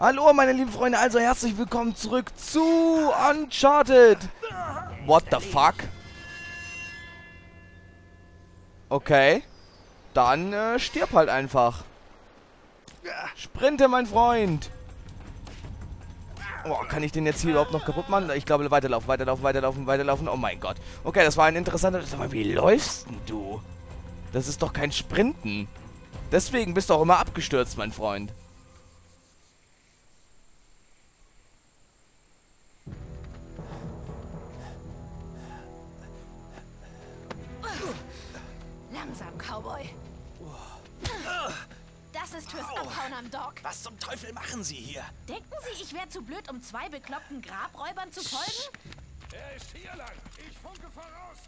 Hallo meine lieben Freunde, also herzlich willkommen zurück zu Uncharted. What the fuck? Okay. Dann äh, stirb halt einfach. Sprinte, mein Freund. Oh, kann ich den jetzt hier überhaupt noch kaputt machen? Ich glaube, weiterlaufen, weiterlaufen, weiterlaufen, weiterlaufen. Oh mein Gott. Okay, das war ein interessanter... Sag mal, wie läufst denn du? Das ist doch kein Sprinten. Deswegen bist du auch immer abgestürzt, mein Freund. Zu blöd, um zwei bekloppten Grabräubern zu folgen? Er ist hier lang. Ich funke voraus.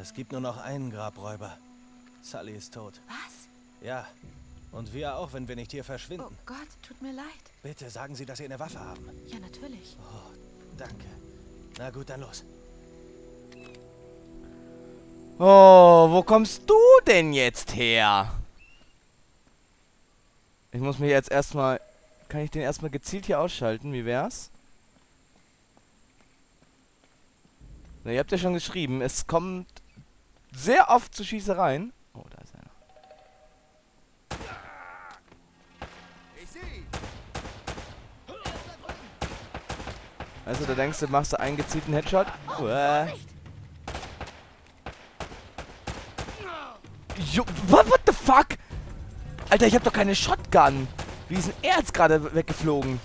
Es gibt nur noch einen Grabräuber. Sully ist tot. Was? Ja. Und wir auch, wenn wir nicht hier Oh verschwinden. Gott, tut mir leid. Bitte sagen Sie, dass Sie eine Waffe haben. Ja, natürlich. Oh, danke. Na gut, dann los. Oh, wo kommst du denn jetzt her? Ich muss mich jetzt erstmal... Kann ich den erstmal gezielt hier ausschalten? Wie wär's? Na, ihr habt ja schon geschrieben, es kommt sehr oft zu Schießereien. Oh, da ist einer. Also, da denkst du, machst du einen gezielten Headshot? Uah. Jo, what, what the fuck? Alter, ich hab doch keine Shotgun. Wie ist denn er jetzt gerade weggeflogen?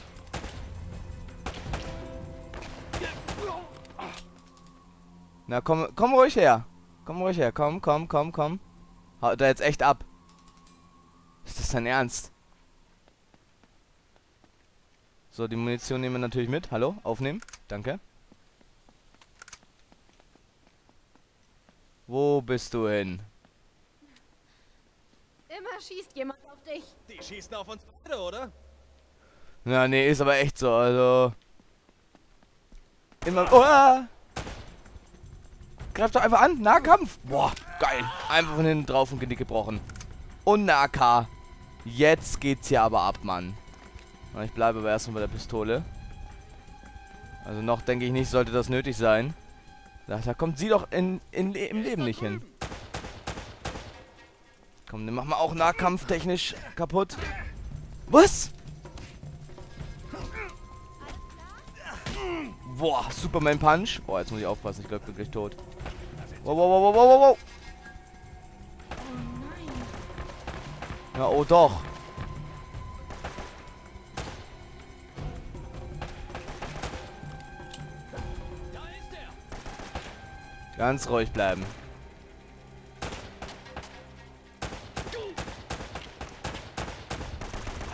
Na, komm, komm ruhig her. Komm ruhig her. Komm, komm, komm, komm. Haut da jetzt echt ab. Ist das dein Ernst? So, die Munition nehmen wir natürlich mit. Hallo, aufnehmen. Danke. Wo bist du hin? Immer schießt jemand auf dich. Die schießen auf uns beide, oder? Na, nee, ist aber echt so, also. Immer. Oh! Greif doch einfach an. Nahkampf. Boah, geil. Einfach von hinten drauf und Genick gebrochen. Und eine AK. Jetzt geht's hier aber ab, Mann. Ich bleibe aber erstmal bei der Pistole. Also noch denke ich nicht, sollte das nötig sein. Da, da kommt sie doch in, in, im Leben nicht hin. Komm, dann machen wir auch nahkampftechnisch kaputt. Was? Boah, Superman Punch. Boah, jetzt muss ich aufpassen. Ich glaube, ich bin gleich tot. Wow, wow, wow, wow, wow, wow. Ja, oh doch. Ganz ruhig bleiben.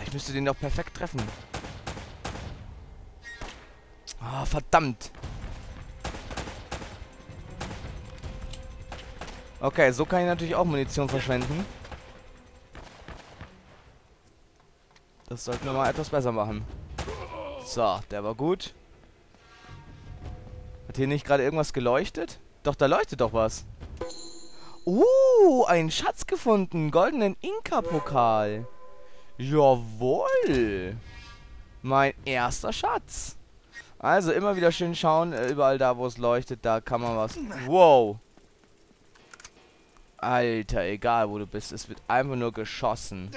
Ich müsste den doch perfekt treffen. Ah, verdammt. Okay, so kann ich natürlich auch Munition verschwenden. Das sollten wir mal etwas besser machen. So, der war gut. Hat hier nicht gerade irgendwas geleuchtet? Doch, da leuchtet doch was. Uh, einen Schatz gefunden. Goldenen Inka-Pokal. Jawohl. Mein erster Schatz. Also immer wieder schön schauen. äh, Überall da, wo es leuchtet, da kann man was... Wow. Alter, egal wo du bist. Es wird einfach nur geschossen.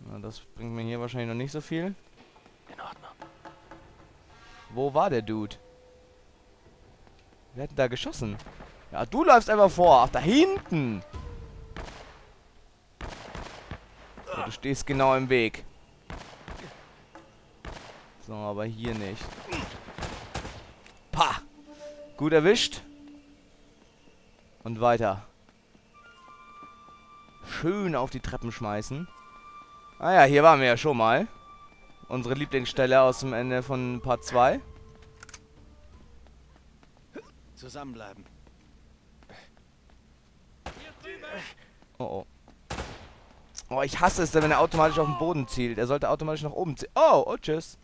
Na, das bringt mir hier wahrscheinlich noch nicht so viel. In Ordnung. Wo war der Dude? Wer hat denn da geschossen? Ja, du läufst einfach vor. Ach, da hinten. So, du stehst genau im Weg. So, aber hier nicht. Pah! Gut erwischt. Und weiter. Schön auf die Treppen schmeißen. Ah ja, hier waren wir ja schon mal. Unsere Lieblingsstelle aus dem Ende von Part 2. Zusammenbleiben. Oh oh. Oh, ich hasse es, wenn er automatisch auf den Boden zielt. Er sollte automatisch nach oben zielen. Oh, oh, tschüss.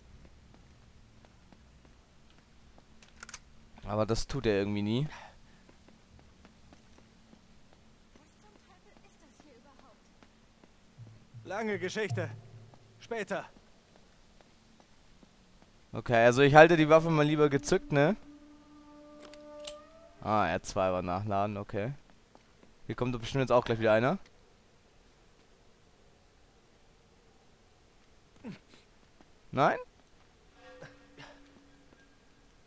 Aber das tut er irgendwie nie. Lange Geschichte. Später. Okay, also ich halte die Waffe mal lieber gezückt, ne? Ah, R2 war nachladen, okay. Hier kommt doch bestimmt jetzt auch gleich wieder einer. Nein?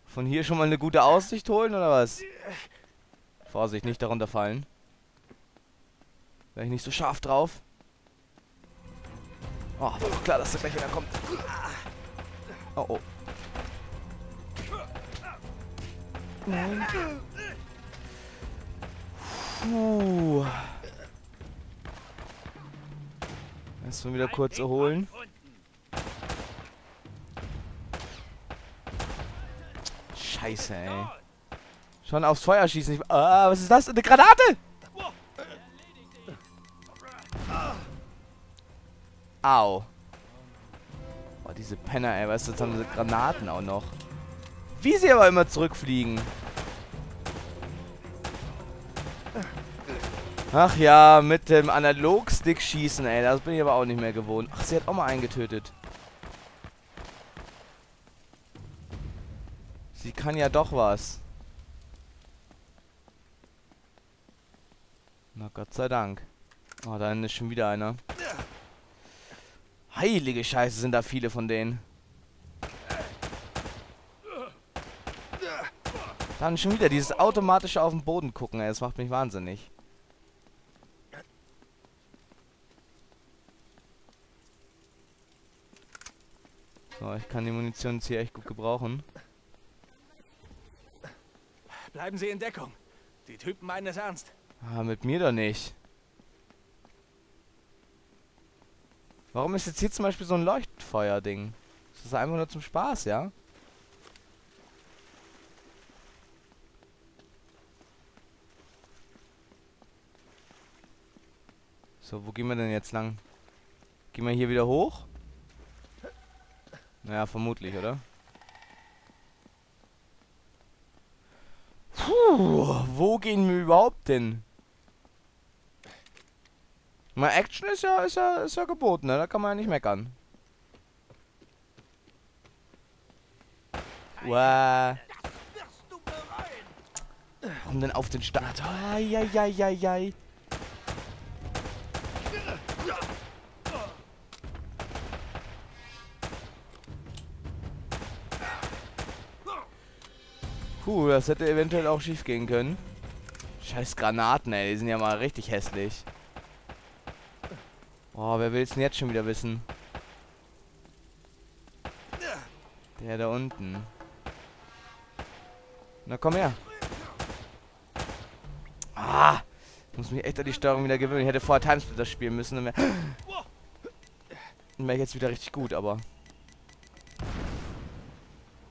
Von hier schon mal eine gute Aussicht holen, oder was? Vorsicht, nicht darunter fallen. Wäre ich nicht so scharf drauf. Oh, klar, dass da gleich einer kommt. Oh, oh. Nein. Puh. Erstmal wieder kurz erholen. Scheiße, ey. Schon aufs Feuer schießen. Ich, ah, was ist das? Eine Granate! Au. Oh, diese Penner, ey. Weißt du, jetzt haben sie Granaten auch noch. Wie sie aber immer zurückfliegen. Ach ja, mit dem Analogstick schießen, ey. Das bin ich aber auch nicht mehr gewohnt. Ach, sie hat auch mal einen getötet. Sie kann ja doch was. Na Gott sei Dank. Oh, da ist schon wieder einer. Heilige Scheiße, sind da viele von denen. Dann schon wieder dieses automatische auf den Boden gucken, ey. Das macht mich wahnsinnig. So, ich kann die Munition jetzt hier echt gut gebrauchen. Bleiben Sie in Deckung. Die Typen meinen es ernst. Ah, mit mir doch nicht. Warum ist jetzt hier zum Beispiel so ein Leuchtfeuer-Ding? Ist das einfach nur zum Spaß, ja? So, wo gehen wir denn jetzt lang? Gehen wir hier wieder hoch? Naja, vermutlich, oder? Puh, wo gehen wir überhaupt denn? Mal Action ist ja, ist ja, ist ja geboten, ne? Da kann man ja nicht meckern. Wow. Warum denn auf den Start? Eieieiei. Puh, das hätte eventuell auch schief gehen können. Scheiß Granaten, ey. Die sind ja mal richtig hässlich. Oh, wer will es denn jetzt schon wieder wissen? Der da unten. Na, komm her. Ah! Muss mich echt an die Steuerung wieder gewöhnen. Ich hätte vorher Timesplitter spielen müssen. Dann wäre wär ich jetzt wieder richtig gut, aber...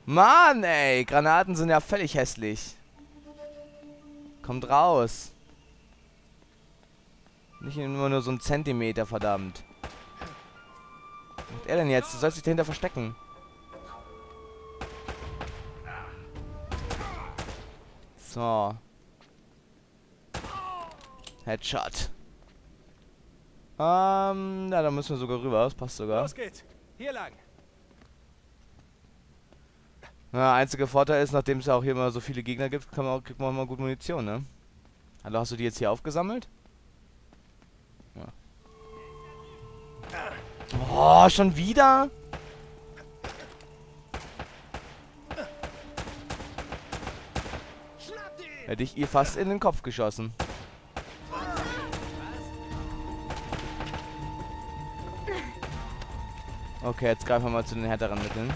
Mann, ey. Granaten sind ja völlig hässlich. Kommt raus. Nicht immer nur so ein Zentimeter, verdammt. Was macht er denn jetzt? Du sollst dich dahinter verstecken. So. Headshot. Ähm, na, da müssen wir sogar rüber. Das passt sogar. Los geht's. Hier lang. Na, einziger Vorteil ist, nachdem es ja auch hier immer so viele Gegner gibt, kann man auch, kriegt man auch mal gut Munition, ne? Hallo, hast du die jetzt hier aufgesammelt? Ja. Oh, schon wieder? Hätte ich ihr fast in den Kopf geschossen. Okay, jetzt greifen wir mal zu den härteren Mitteln.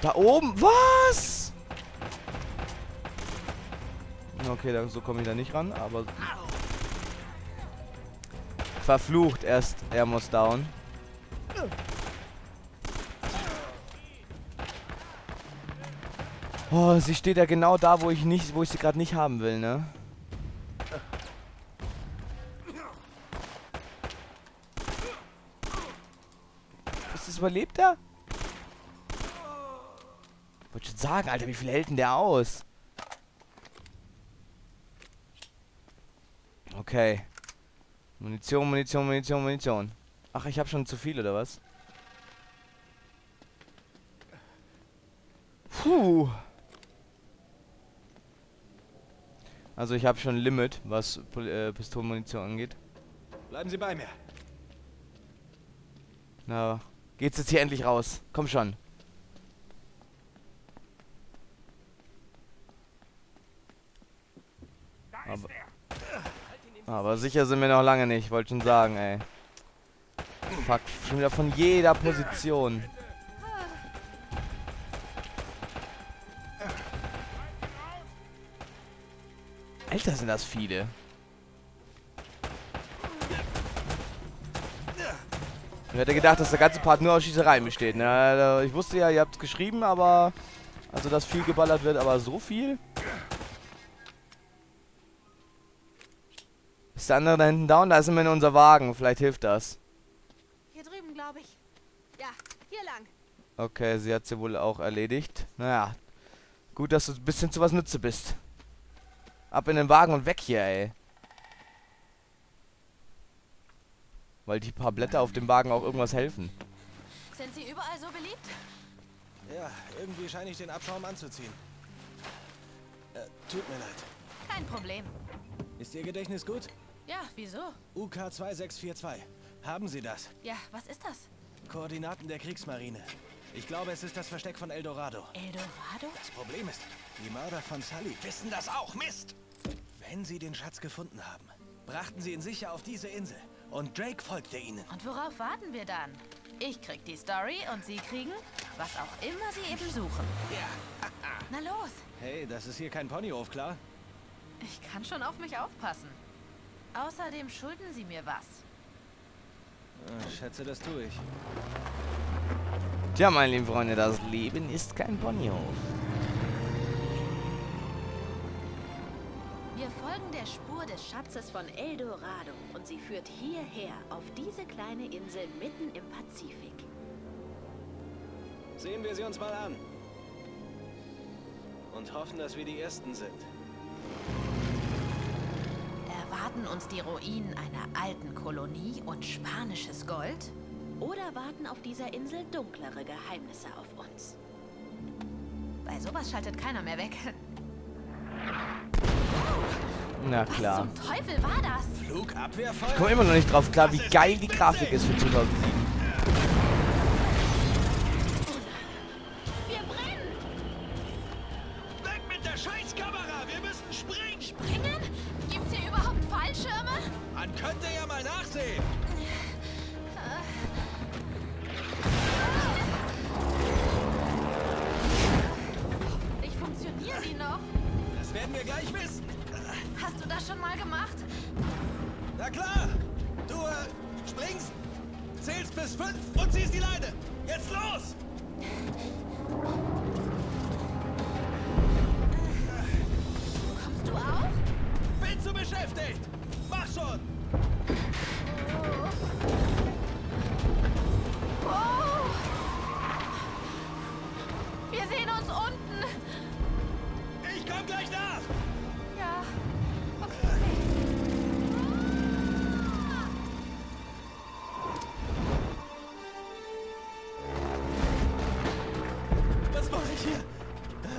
Da oben? Was? Okay, dann, so komme ich da nicht ran, aber... Verflucht erst, er muss down. Oh, sie steht ja genau da, wo ich nicht, wo ich sie gerade nicht haben will, ne? Ist das überlebt er? Wollte schon sagen, Alter, wie viel hält denn der aus? Okay. Munition, Munition, Munition, Munition. Ach, ich habe schon zu viel, oder was? Puh. Also ich habe schon Limit, was äh, Pistolenmunition angeht. Bleiben Sie bei mir. Na, geht's jetzt hier endlich raus? Komm schon. Da ist Aber- er. Aber sicher sind wir noch lange nicht, wollte schon sagen, ey. Fuck, schon wieder von jeder Position. Alter, sind das viele. Ich hätte gedacht, dass der ganze Part nur aus Schießereien besteht. Ne? Also, Ich wusste ja, ihr habt es geschrieben, aber... Also, dass viel geballert wird, aber so viel? Ist der andere da hinten down? Da ist immerhin unser Wagen. Vielleicht hilft das. Hier drüben, glaube ich. Ja, hier lang. Okay, sie hat sie wohl auch erledigt. Naja. Gut, dass du ein bisschen zu was Nütze bist. Ab in den Wagen und weg hier, ey. Weil die paar Blätter auf dem Wagen auch irgendwas helfen. Sind Sie überall so beliebt? Ja, irgendwie scheine ich den Abschaum anzuziehen. Äh, tut mir leid. Kein Problem. Ist Ihr Gedächtnis gut? Ja, wieso? UK 2642. Haben Sie das? Ja, was ist das? Koordinaten der Kriegsmarine. Ich glaube, es ist das Versteck von Eldorado. Eldorado? Das Problem ist, die Mörder von Sully wissen das auch. Mist! Wenn sie den Schatz gefunden haben, brachten sie ihn sicher auf diese Insel. Und Drake folgte ihnen. Und worauf warten wir dann? Ich krieg die Story und Sie kriegen, was auch immer Sie eben suchen. Ja. Na los, Hey, das ist hier kein Ponyhof, klar? ich kann schon auf mich aufpassen. Außerdem schulden Sie mir was. Äh, schätze, das tue ich. Tja, meine lieben Freunde, das Leben ist kein Ponyhof. Wir folgen der Spur des Schatzes von Eldorado und sie führt hierher, auf diese kleine Insel mitten im Pazifik. Sehen wir sie uns mal an. Und hoffen, dass wir die Ersten sind. Erwarten uns die Ruinen einer alten Kolonie und spanisches Gold? Oder warten auf dieser Insel dunklere Geheimnisse auf uns. Bei sowas schaltet keiner mehr weg. Na Was klar. zum Teufel war das? Flugabwehrfeuer? Ich komme immer noch nicht drauf klar, wie geil die Grafik ist für 2007. noch? Das werden wir gleich wissen! Hast du das schon mal gemacht? Na klar! Du, äh, springst, zählst bis fünf und ziehst die Leine! Jetzt los!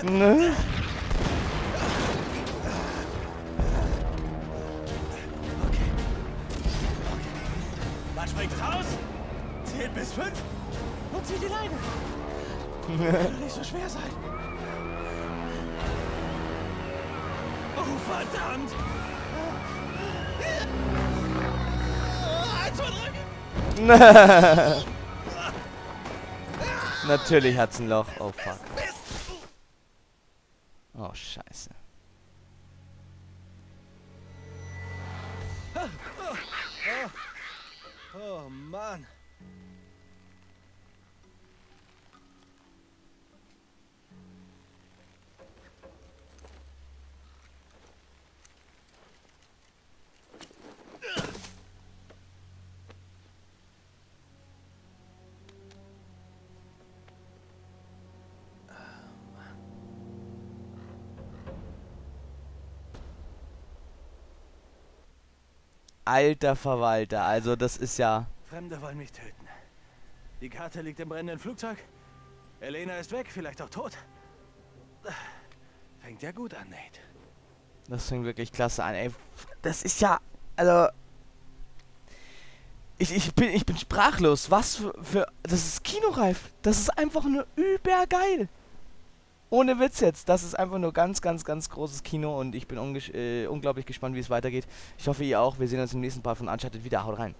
Ne? Okay. Man springt raus, zählt bis fünf und zieht die Leine. Kann nicht so schwer sein. Oh, verdammt! Eins, zwei, drei, Natürlich hat's ein Loch. Oh fuck. Oh scheiße. Oh, Mann. Alter Verwalter, also das ist ja... Fremde wollen mich töten. Die Karte liegt im brennenden Flugzeug. Elena ist weg, vielleicht auch tot. Fängt ja gut an, Nate. Das fängt wirklich klasse an, ey. Das ist ja... Also... Ich, ich, bin, ich bin sprachlos. Was für, für... Das ist kinoreif. Das ist einfach nur übergeil. Ohne Witz jetzt. Das ist einfach nur ganz, ganz, ganz großes Kino und ich bin äh, unglaublich gespannt, wie es weitergeht. Ich hoffe, ihr auch. Wir sehen uns im nächsten Part von Uncharted wieder. Haut rein.